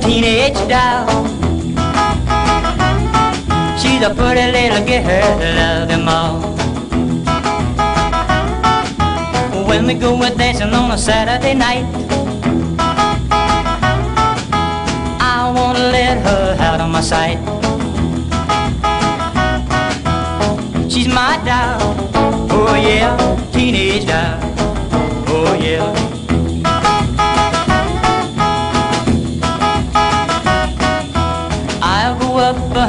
teenage doll. She's a pretty little girl, love them all. When we go a dancing on a Saturday night, I wanna let her out of my sight. She's my doll, oh yeah, teenage doll,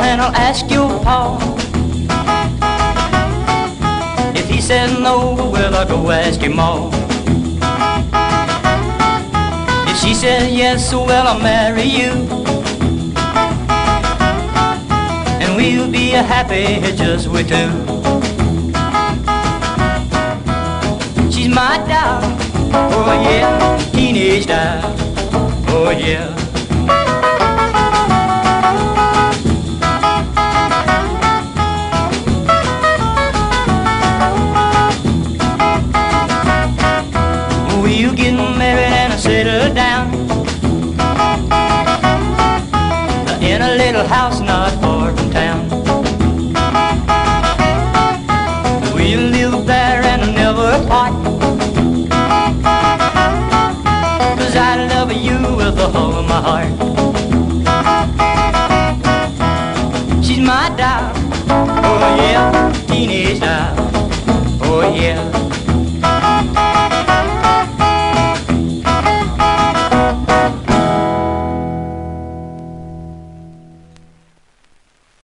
and I'll ask your pa. If he says no, well, I'll go ask him all. If she says yes, well, I'll marry you. And we'll be a happy just we two. She's my doll, oh yeah, teenage doll, oh yeah. Settle down in a little house not far from town. We'll live there and never part. Cause I love you with the whole of my heart. She's my doll, oh yeah, teenage doll, oh yeah.